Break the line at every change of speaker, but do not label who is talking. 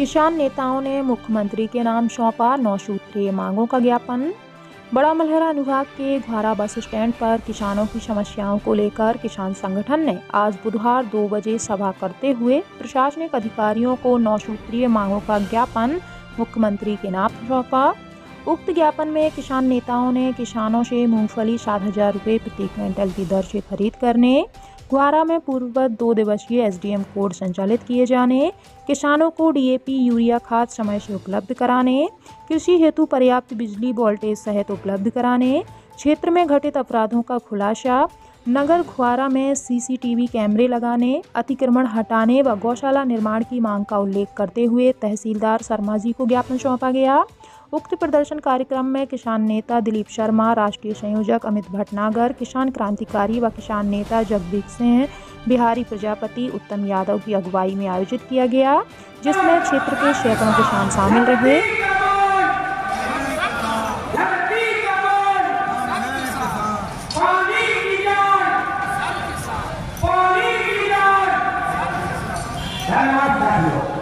किसान नेताओं ने मुख्यमंत्री के नाम सौंपा, नौ सूत्रीय मांगों का ज्ञापन। बड़ा मलहरा अनुभाग के घारा बस स्टैंड पर किसानों की समस्याओं को लेकर किसान संगठन ने आज बुधवार दो बजे सभा करते हुए प्रशासनिक अधिकारियों को नौ सूत्रीय मांगों का ज्ञापन मुख्यमंत्री के नाम सौंपा। उक्त ज्ञापन में किसान नेताओं ने किसानों से मूंगफली सात हज़ार रुपये प्रति क्विंटल की दर से खरीद करने ग्वारा में पूर्ववत दो दिवसीय एसडीएम कोड संचालित किए जाने, किसानों को डीएपी यूरिया खाद समय से उपलब्ध कराने, कृषि हेतु पर्याप्त बिजली वोल्टेज सहित उपलब्ध कराने, क्षेत्र में घटित अपराधों का खुलासा, नगर खुआरा में सीसीटीवी कैमरे लगाने, अतिक्रमण हटाने व गौशाला निर्माण की मांग का उल्लेख करते हुए तहसीलदार शर्मा जी को ज्ञापन सौंपा गया। उक्त प्रदर्शन कार्यक्रम में किसान नेता दिलीप शर्मा, राष्ट्रीय संयोजक अमित भटनागर, किसान क्रांतिकारी व किसान नेता जगदीप सिंह, बिहारी प्रजापति, उत्तम यादव की अगुवाई में आयोजित किया गया, जिसमें क्षेत्र के सैकड़ों किसान शामिल रहे।
धन्यवाद